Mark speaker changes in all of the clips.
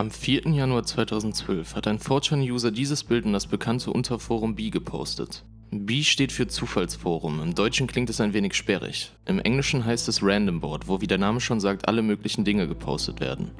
Speaker 1: Am 4. Januar 2012 hat ein 4chan-User dieses Bild in das bekannte Unterforum B gepostet. B steht für Zufallsforum, im Deutschen klingt es ein wenig sperrig. Im Englischen heißt es Random Board, wo wie der Name schon sagt, alle möglichen Dinge gepostet werden.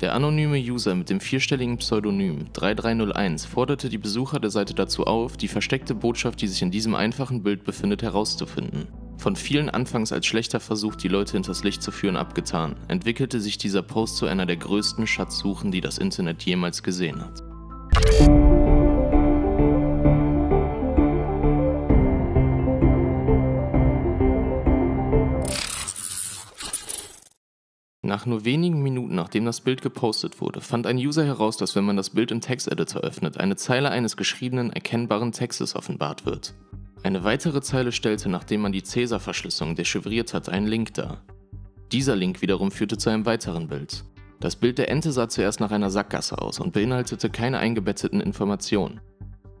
Speaker 1: Der anonyme User mit dem vierstelligen Pseudonym 3301 forderte die Besucher der Seite dazu auf, die versteckte Botschaft, die sich in diesem einfachen Bild befindet, herauszufinden. Von vielen anfangs als schlechter Versuch, die Leute hinters Licht zu führen, abgetan, entwickelte sich dieser Post zu einer der größten Schatzsuchen, die das Internet jemals gesehen hat. Nach nur wenigen Minuten nachdem das Bild gepostet wurde, fand ein User heraus, dass wenn man das Bild im Texteditor öffnet, eine Zeile eines geschriebenen, erkennbaren Textes offenbart wird. Eine weitere Zeile stellte, nachdem man die Cäsar-Verschlüsselung dechiffriert hat, einen Link dar. Dieser Link wiederum führte zu einem weiteren Bild. Das Bild der Ente sah zuerst nach einer Sackgasse aus und beinhaltete keine eingebetteten Informationen.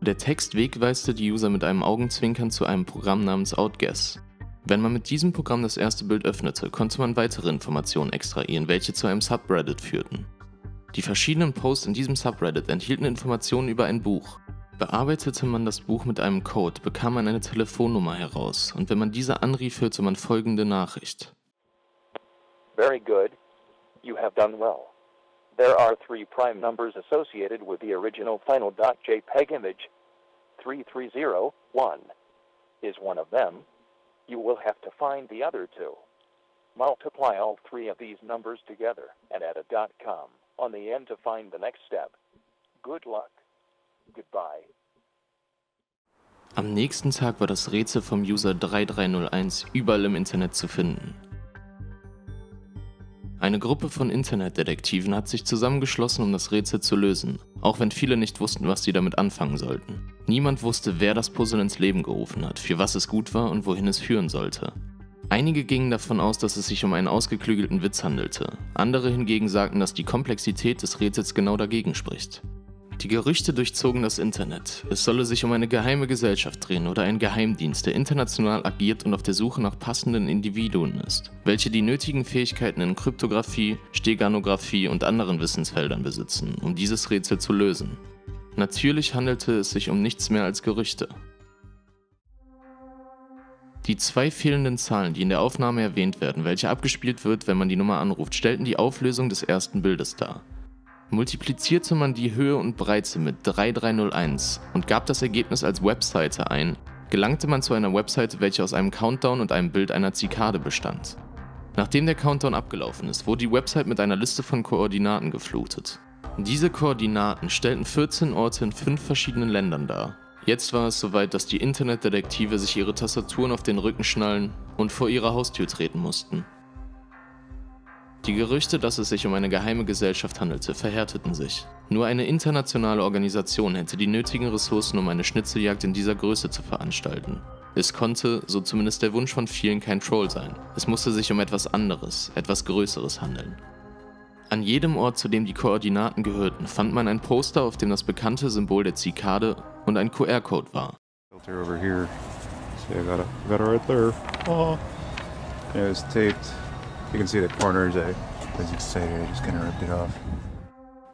Speaker 1: Der Text wegweiste die User mit einem Augenzwinkern zu einem Programm namens Outguess. Wenn man mit diesem Programm das erste Bild öffnete, konnte man weitere Informationen extrahieren, welche zu einem Subreddit führten. Die verschiedenen Posts in diesem Subreddit enthielten Informationen über ein Buch, Bearbeitete man das Buch mit einem Code, bekam man eine Telefonnummer heraus und wenn man diese anrief, hörte man folgende Nachricht.
Speaker 2: Very good. You have done well. There are three prime numbers associated with the original final.jpg image. 3301 is one of them. You will have to find the other two. Multiply all three of these numbers together and add a .com on the end to find the next step. Good luck. Goodbye.
Speaker 1: Am nächsten Tag war das Rätsel vom User 3301 überall im Internet zu finden. Eine Gruppe von Internetdetektiven hat sich zusammengeschlossen, um das Rätsel zu lösen, auch wenn viele nicht wussten, was sie damit anfangen sollten. Niemand wusste, wer das Puzzle ins Leben gerufen hat, für was es gut war und wohin es führen sollte. Einige gingen davon aus, dass es sich um einen ausgeklügelten Witz handelte, andere hingegen sagten, dass die Komplexität des Rätsels genau dagegen spricht. Die Gerüchte durchzogen das Internet. Es solle sich um eine geheime Gesellschaft drehen oder einen Geheimdienst, der international agiert und auf der Suche nach passenden Individuen ist, welche die nötigen Fähigkeiten in Kryptographie, Steganographie und anderen Wissensfeldern besitzen, um dieses Rätsel zu lösen. Natürlich handelte es sich um nichts mehr als Gerüchte. Die zwei fehlenden Zahlen, die in der Aufnahme erwähnt werden, welche abgespielt wird, wenn man die Nummer anruft, stellten die Auflösung des ersten Bildes dar. Multiplizierte man die Höhe und Breite mit 3301 und gab das Ergebnis als Webseite ein, gelangte man zu einer Webseite, welche aus einem Countdown und einem Bild einer Zikade bestand. Nachdem der Countdown abgelaufen ist, wurde die Website mit einer Liste von Koordinaten geflutet. Diese Koordinaten stellten 14 Orte in fünf verschiedenen Ländern dar. Jetzt war es soweit, dass die Internetdetektive sich ihre Tastaturen auf den Rücken schnallen und vor ihre Haustür treten mussten. Die Gerüchte, dass es sich um eine geheime Gesellschaft handelte, verhärteten sich. Nur eine internationale Organisation hätte die nötigen Ressourcen, um eine Schnitzeljagd in dieser Größe zu veranstalten. Es konnte, so zumindest der Wunsch von vielen, kein Troll sein. Es musste sich um etwas anderes, etwas Größeres handeln. An jedem Ort, zu dem die Koordinaten gehörten, fand man ein Poster, auf dem das bekannte Symbol der Zikade und ein QR-Code war.
Speaker 3: Filter over here. See, I got it, got it right there. Oh. Yeah, it's taped.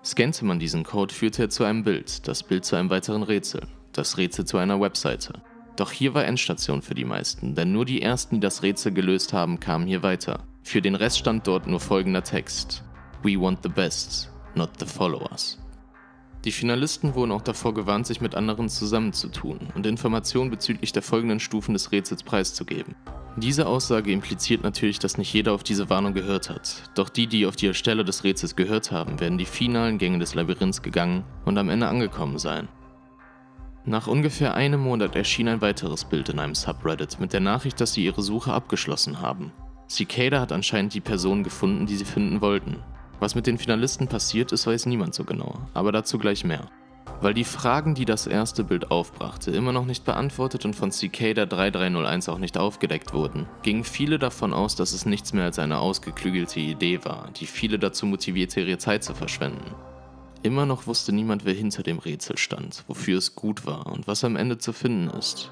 Speaker 1: Scannte man diesen Code, führte er zu einem Bild, das Bild zu einem weiteren Rätsel, das Rätsel zu einer Webseite. Doch hier war Endstation für die meisten, denn nur die ersten, die das Rätsel gelöst haben, kamen hier weiter. Für den Rest stand dort nur folgender Text: We want the best, not the followers. Die Finalisten wurden auch davor gewarnt, sich mit anderen zusammenzutun und Informationen bezüglich der folgenden Stufen des Rätsels preiszugeben. Diese Aussage impliziert natürlich, dass nicht jeder auf diese Warnung gehört hat. Doch die, die auf die Ersteller des Rätsels gehört haben, werden die finalen Gänge des Labyrinths gegangen und am Ende angekommen sein. Nach ungefähr einem Monat erschien ein weiteres Bild in einem Subreddit mit der Nachricht, dass sie ihre Suche abgeschlossen haben. Cicada hat anscheinend die Person gefunden, die sie finden wollten. Was mit den Finalisten passiert ist, weiß niemand so genau, aber dazu gleich mehr. Weil die Fragen, die das erste Bild aufbrachte, immer noch nicht beantwortet und von Cicada 3301 auch nicht aufgedeckt wurden, gingen viele davon aus, dass es nichts mehr als eine ausgeklügelte Idee war, die viele dazu motivierte, ihre Zeit zu verschwenden. Immer noch wusste niemand, wer hinter dem Rätsel stand, wofür es gut war und was am Ende zu finden ist.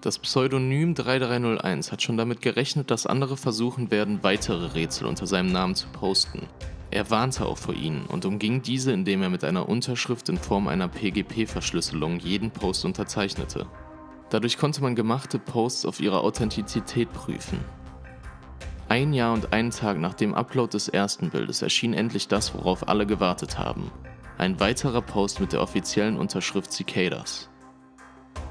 Speaker 1: Das Pseudonym 3301 hat schon damit gerechnet, dass andere versuchen werden, weitere Rätsel unter seinem Namen zu posten. Er warnte auch vor ihnen und umging diese, indem er mit einer Unterschrift in Form einer PGP-Verschlüsselung jeden Post unterzeichnete. Dadurch konnte man gemachte Posts auf ihre Authentizität prüfen. Ein Jahr und einen Tag nach dem Upload des ersten Bildes erschien endlich das, worauf alle gewartet haben. Ein weiterer Post mit der offiziellen Unterschrift Cicadas.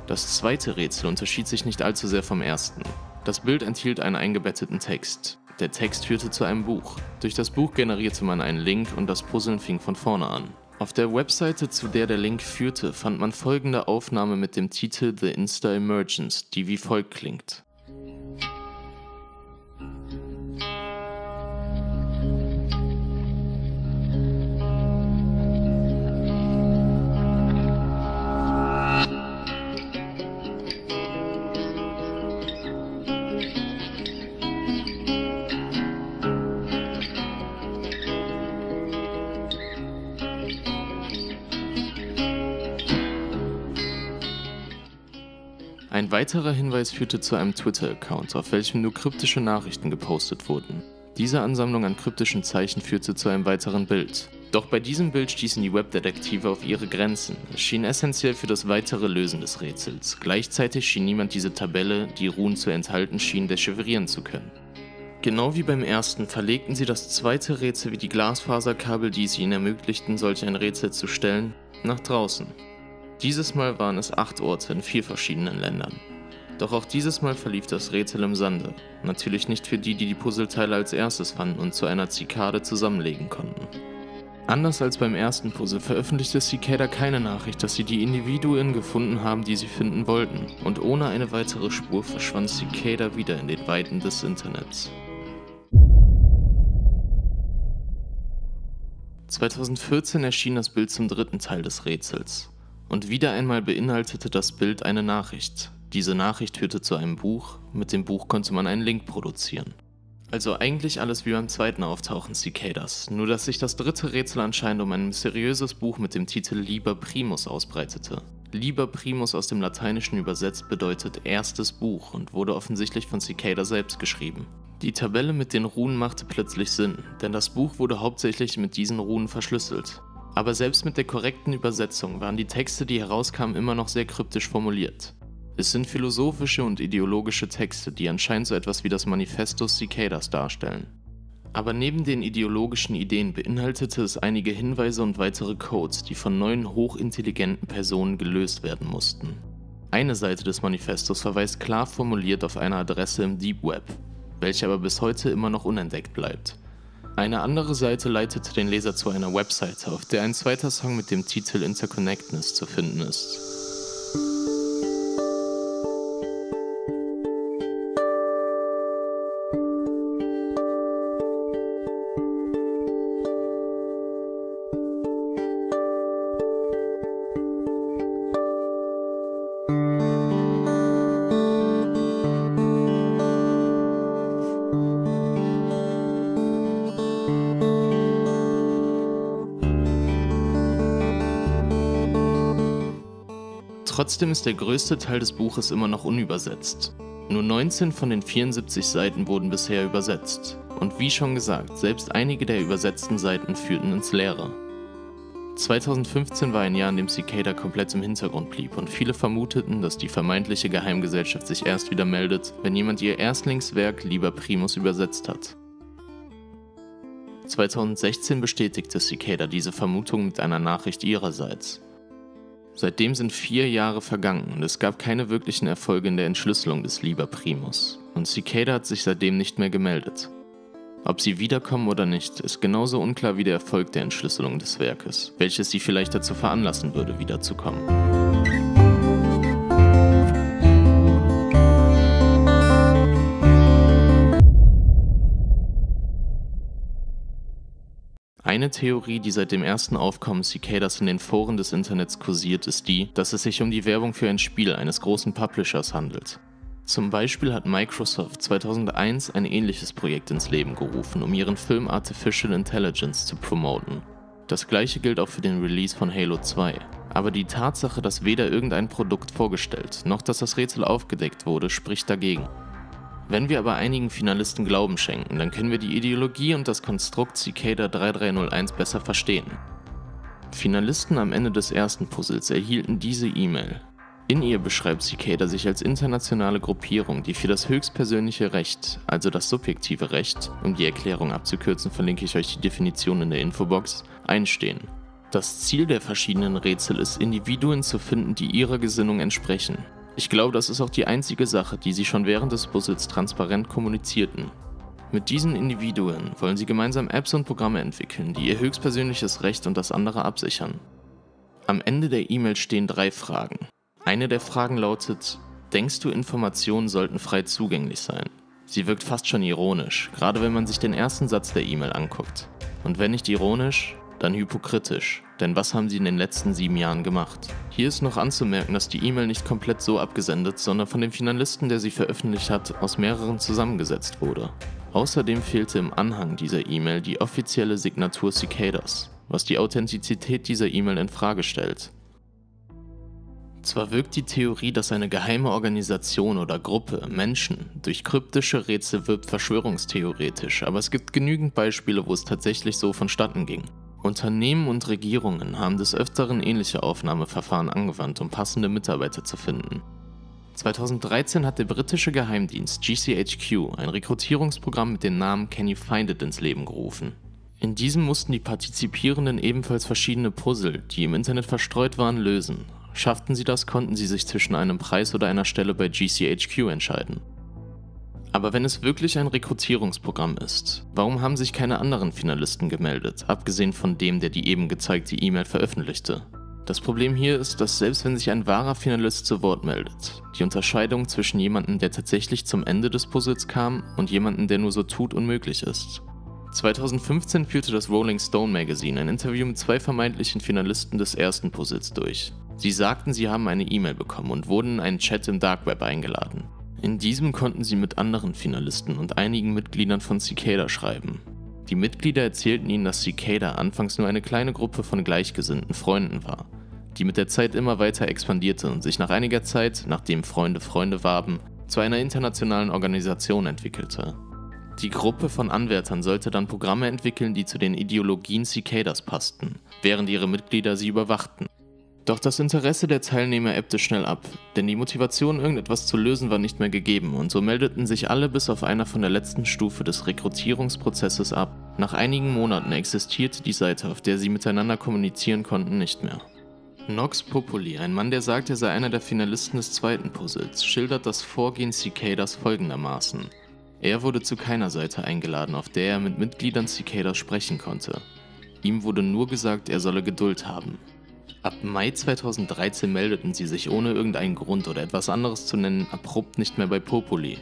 Speaker 1: Das zweite Rätsel unterschied sich nicht allzu sehr vom ersten. Das Bild enthielt einen eingebetteten Text. Der Text führte zu einem Buch. Durch das Buch generierte man einen Link und das Puzzeln fing von vorne an. Auf der Webseite, zu der der Link führte, fand man folgende Aufnahme mit dem Titel The Insta Emergence, die wie folgt klingt. Ein weiterer Hinweis führte zu einem Twitter-Account, auf welchem nur kryptische Nachrichten gepostet wurden. Diese Ansammlung an kryptischen Zeichen führte zu einem weiteren Bild. Doch bei diesem Bild stießen die Webdetektive auf ihre Grenzen. Es schien essentiell für das weitere Lösen des Rätsels. Gleichzeitig schien niemand diese Tabelle, die Runen zu enthalten schien, dechiffrieren zu können. Genau wie beim ersten verlegten sie das zweite Rätsel wie die Glasfaserkabel, die es ihnen ermöglichten, solch ein Rätsel zu stellen, nach draußen. Dieses Mal waren es acht Orte in vier verschiedenen Ländern. Doch auch dieses Mal verlief das Rätsel im Sande. Natürlich nicht für die, die die Puzzleteile als erstes fanden und zu einer Zikade zusammenlegen konnten. Anders als beim ersten Puzzle veröffentlichte Cicada keine Nachricht, dass sie die Individuen gefunden haben, die sie finden wollten, und ohne eine weitere Spur verschwand Cicada wieder in den Weiten des Internets. 2014 erschien das Bild zum dritten Teil des Rätsels. Und wieder einmal beinhaltete das Bild eine Nachricht. Diese Nachricht führte zu einem Buch, mit dem Buch konnte man einen Link produzieren. Also eigentlich alles wie beim zweiten Auftauchen Cicadas, nur dass sich das dritte Rätsel anscheinend um ein mysteriöses Buch mit dem Titel Liber Primus ausbreitete. Liber Primus aus dem Lateinischen übersetzt bedeutet erstes Buch und wurde offensichtlich von Cicada selbst geschrieben. Die Tabelle mit den Runen machte plötzlich Sinn, denn das Buch wurde hauptsächlich mit diesen Runen verschlüsselt. Aber selbst mit der korrekten Übersetzung waren die Texte, die herauskamen, immer noch sehr kryptisch formuliert. Es sind philosophische und ideologische Texte, die anscheinend so etwas wie das Manifestus Cicadas darstellen. Aber neben den ideologischen Ideen beinhaltete es einige Hinweise und weitere Codes, die von neuen hochintelligenten Personen gelöst werden mussten. Eine Seite des Manifestos verweist klar formuliert auf eine Adresse im Deep Web, welche aber bis heute immer noch unentdeckt bleibt. Eine andere Seite leitete den Leser zu einer Webseite, auf der ein zweiter Song mit dem Titel Interconnectedness zu finden ist. Trotzdem ist der größte Teil des Buches immer noch unübersetzt. Nur 19 von den 74 Seiten wurden bisher übersetzt. Und wie schon gesagt, selbst einige der übersetzten Seiten führten ins Leere. 2015 war ein Jahr, in dem Cicada komplett im Hintergrund blieb und viele vermuteten, dass die vermeintliche Geheimgesellschaft sich erst wieder meldet, wenn jemand ihr Erstlingswerk Lieber Primus übersetzt hat. 2016 bestätigte Cicada diese Vermutung mit einer Nachricht ihrerseits. Seitdem sind vier Jahre vergangen und es gab keine wirklichen Erfolge in der Entschlüsselung des Liber Primus. Und Cicada hat sich seitdem nicht mehr gemeldet. Ob sie wiederkommen oder nicht, ist genauso unklar wie der Erfolg der Entschlüsselung des Werkes, welches sie vielleicht dazu veranlassen würde, wiederzukommen. Eine Theorie, die seit dem ersten Aufkommen Cicadas in den Foren des Internets kursiert, ist die, dass es sich um die Werbung für ein Spiel eines großen Publishers handelt. Zum Beispiel hat Microsoft 2001 ein ähnliches Projekt ins Leben gerufen, um ihren Film Artificial Intelligence zu promoten. Das gleiche gilt auch für den Release von Halo 2. Aber die Tatsache, dass weder irgendein Produkt vorgestellt, noch dass das Rätsel aufgedeckt wurde, spricht dagegen. Wenn wir aber einigen Finalisten Glauben schenken, dann können wir die Ideologie und das Konstrukt Cicada 3301 besser verstehen. Finalisten am Ende des ersten Puzzles erhielten diese E-Mail. In ihr beschreibt Cicada sich als internationale Gruppierung, die für das höchstpersönliche Recht, also das subjektive Recht, um die Erklärung abzukürzen, verlinke ich euch die Definition in der Infobox, einstehen. Das Ziel der verschiedenen Rätsel ist, Individuen zu finden, die ihrer Gesinnung entsprechen. Ich glaube, das ist auch die einzige Sache, die sie schon während des Puzzles transparent kommunizierten. Mit diesen Individuen wollen sie gemeinsam Apps und Programme entwickeln, die ihr höchstpersönliches Recht und das andere absichern. Am Ende der E-Mail stehen drei Fragen. Eine der Fragen lautet, denkst du, Informationen sollten frei zugänglich sein? Sie wirkt fast schon ironisch, gerade wenn man sich den ersten Satz der E-Mail anguckt. Und wenn nicht ironisch, dann hypokritisch, denn was haben sie in den letzten sieben Jahren gemacht? Hier ist noch anzumerken, dass die E-Mail nicht komplett so abgesendet, sondern von dem Finalisten, der sie veröffentlicht hat, aus mehreren zusammengesetzt wurde. Außerdem fehlte im Anhang dieser E-Mail die offizielle Signatur Cicadas, was die Authentizität dieser E-Mail in Frage stellt. Zwar wirkt die Theorie, dass eine geheime Organisation oder Gruppe Menschen durch kryptische Rätsel wirbt, verschwörungstheoretisch, aber es gibt genügend Beispiele, wo es tatsächlich so vonstatten ging. Unternehmen und Regierungen haben des Öfteren ähnliche Aufnahmeverfahren angewandt, um passende Mitarbeiter zu finden. 2013 hat der britische Geheimdienst GCHQ ein Rekrutierungsprogramm mit dem Namen Can You Find It ins Leben gerufen. In diesem mussten die Partizipierenden ebenfalls verschiedene Puzzle, die im Internet verstreut waren, lösen. Schafften sie das, konnten sie sich zwischen einem Preis oder einer Stelle bei GCHQ entscheiden. Aber wenn es wirklich ein Rekrutierungsprogramm ist, warum haben sich keine anderen Finalisten gemeldet, abgesehen von dem, der die eben gezeigte E-Mail veröffentlichte? Das Problem hier ist, dass selbst wenn sich ein wahrer Finalist zu Wort meldet, die Unterscheidung zwischen jemandem, der tatsächlich zum Ende des Puzzles kam und jemandem, der nur so tut, unmöglich ist. 2015 führte das Rolling Stone Magazine ein Interview mit zwei vermeintlichen Finalisten des ersten Puzzles durch. Sie sagten, sie haben eine E-Mail bekommen und wurden in einen Chat im Dark Web eingeladen. In diesem konnten sie mit anderen Finalisten und einigen Mitgliedern von Cicada schreiben. Die Mitglieder erzählten ihnen, dass Cicada anfangs nur eine kleine Gruppe von gleichgesinnten Freunden war, die mit der Zeit immer weiter expandierte und sich nach einiger Zeit, nachdem Freunde Freunde warben, zu einer internationalen Organisation entwickelte. Die Gruppe von Anwärtern sollte dann Programme entwickeln, die zu den Ideologien Cicadas passten, während ihre Mitglieder sie überwachten. Doch das Interesse der Teilnehmer ebbte schnell ab, denn die Motivation, irgendetwas zu lösen, war nicht mehr gegeben und so meldeten sich alle bis auf einer von der letzten Stufe des Rekrutierungsprozesses ab. Nach einigen Monaten existierte die Seite, auf der sie miteinander kommunizieren konnten, nicht mehr. Nox Populi, ein Mann, der sagt, er sei einer der Finalisten des zweiten Puzzles, schildert das Vorgehen Cicadas folgendermaßen. Er wurde zu keiner Seite eingeladen, auf der er mit Mitgliedern Cicadas sprechen konnte. Ihm wurde nur gesagt, er solle Geduld haben. Ab Mai 2013 meldeten sie sich ohne irgendeinen Grund oder etwas anderes zu nennen abrupt nicht mehr bei Populi.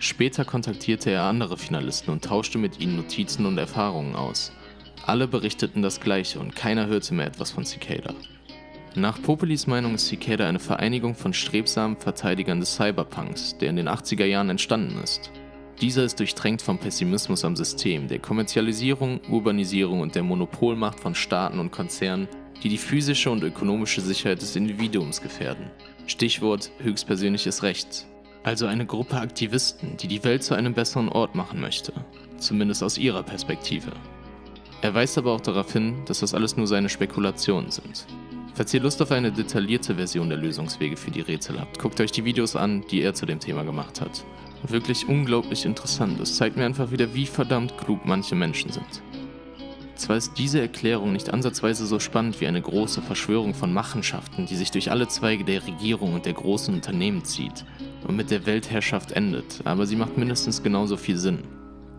Speaker 1: Später kontaktierte er andere Finalisten und tauschte mit ihnen Notizen und Erfahrungen aus. Alle berichteten das gleiche und keiner hörte mehr etwas von Cicada. Nach Populis Meinung ist Cicada eine Vereinigung von strebsamen Verteidigern des Cyberpunks, der in den 80er Jahren entstanden ist. Dieser ist durchtränkt vom Pessimismus am System, der Kommerzialisierung, Urbanisierung und der Monopolmacht von Staaten und Konzernen, die die physische und ökonomische Sicherheit des Individuums gefährden. Stichwort höchstpersönliches Recht. Also eine Gruppe Aktivisten, die die Welt zu einem besseren Ort machen möchte. Zumindest aus ihrer Perspektive. Er weist aber auch darauf hin, dass das alles nur seine Spekulationen sind. Falls ihr Lust auf eine detaillierte Version der Lösungswege für die Rätsel habt, guckt euch die Videos an, die er zu dem Thema gemacht hat. Wirklich unglaublich interessant. Es zeigt mir einfach wieder, wie verdammt klug manche Menschen sind. Zwar ist diese Erklärung nicht ansatzweise so spannend wie eine große Verschwörung von Machenschaften, die sich durch alle Zweige der Regierung und der großen Unternehmen zieht und mit der Weltherrschaft endet, aber sie macht mindestens genauso viel Sinn.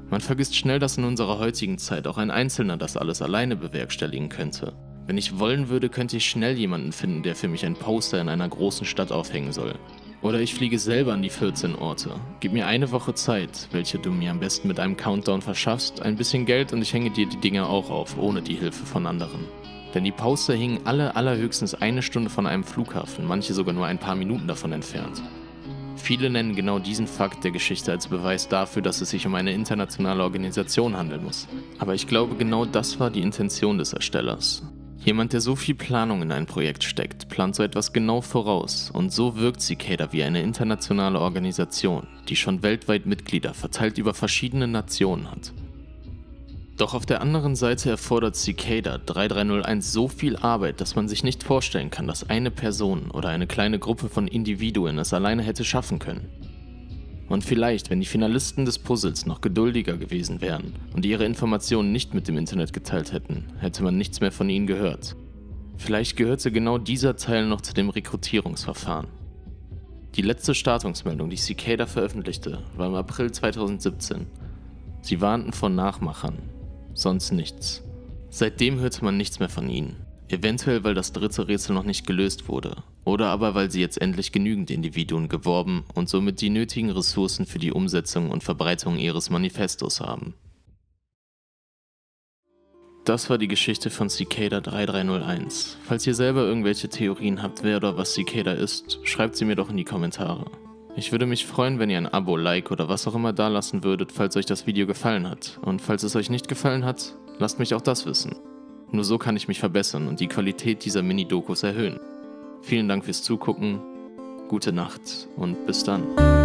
Speaker 1: Man vergisst schnell, dass in unserer heutigen Zeit auch ein Einzelner das alles alleine bewerkstelligen könnte. Wenn ich wollen würde, könnte ich schnell jemanden finden, der für mich ein Poster in einer großen Stadt aufhängen soll. Oder ich fliege selber an die 14 Orte. Gib mir eine Woche Zeit, welche du mir am besten mit einem Countdown verschaffst, ein bisschen Geld und ich hänge dir die Dinger auch auf, ohne die Hilfe von anderen. Denn die Poster hingen alle allerhöchstens eine Stunde von einem Flughafen, manche sogar nur ein paar Minuten davon entfernt. Viele nennen genau diesen Fakt der Geschichte als Beweis dafür, dass es sich um eine internationale Organisation handeln muss. Aber ich glaube, genau das war die Intention des Erstellers. Jemand, der so viel Planung in ein Projekt steckt, plant so etwas genau voraus und so wirkt Cicada wie eine internationale Organisation, die schon weltweit Mitglieder verteilt über verschiedene Nationen hat. Doch auf der anderen Seite erfordert Cicada 3301 so viel Arbeit, dass man sich nicht vorstellen kann, dass eine Person oder eine kleine Gruppe von Individuen es alleine hätte schaffen können. Und vielleicht, wenn die Finalisten des Puzzles noch geduldiger gewesen wären und ihre Informationen nicht mit dem Internet geteilt hätten, hätte man nichts mehr von ihnen gehört. Vielleicht gehörte genau dieser Teil noch zu dem Rekrutierungsverfahren. Die letzte Startungsmeldung, die Cicada veröffentlichte, war im April 2017. Sie warnten vor Nachmachern, sonst nichts. Seitdem hörte man nichts mehr von ihnen. Eventuell, weil das dritte Rätsel noch nicht gelöst wurde. Oder aber, weil sie jetzt endlich genügend Individuen geworben und somit die nötigen Ressourcen für die Umsetzung und Verbreitung ihres Manifestos haben. Das war die Geschichte von Cicada 3301. Falls ihr selber irgendwelche Theorien habt, wer oder was Cicada ist, schreibt sie mir doch in die Kommentare. Ich würde mich freuen, wenn ihr ein Abo, Like oder was auch immer dalassen würdet, falls euch das Video gefallen hat. Und falls es euch nicht gefallen hat, lasst mich auch das wissen. Nur so kann ich mich verbessern und die Qualität dieser Mini-Dokus erhöhen. Vielen Dank fürs Zugucken, gute Nacht und bis dann.